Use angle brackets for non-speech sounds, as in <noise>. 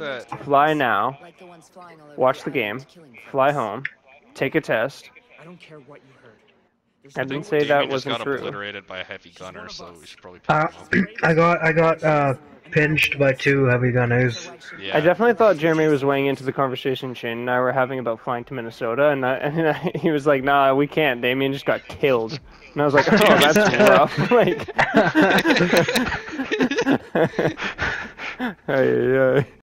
that fly now, watch the game, fly home, take a test. I don't care what you heard. I didn't say that wasn't got true. obliterated by a heavy gunner, so we should probably uh, pick Uh. I got I got uh pinched by two heavy gunners. Yeah. I definitely thought Jeremy was weighing into the conversation Shane and I were having about flying to Minnesota, and, I, <laughs> and I, he was like, "Nah, we can't." Damian just got killed, and I was like, "Oh, <laughs> that's rough." <laughs> like, ay.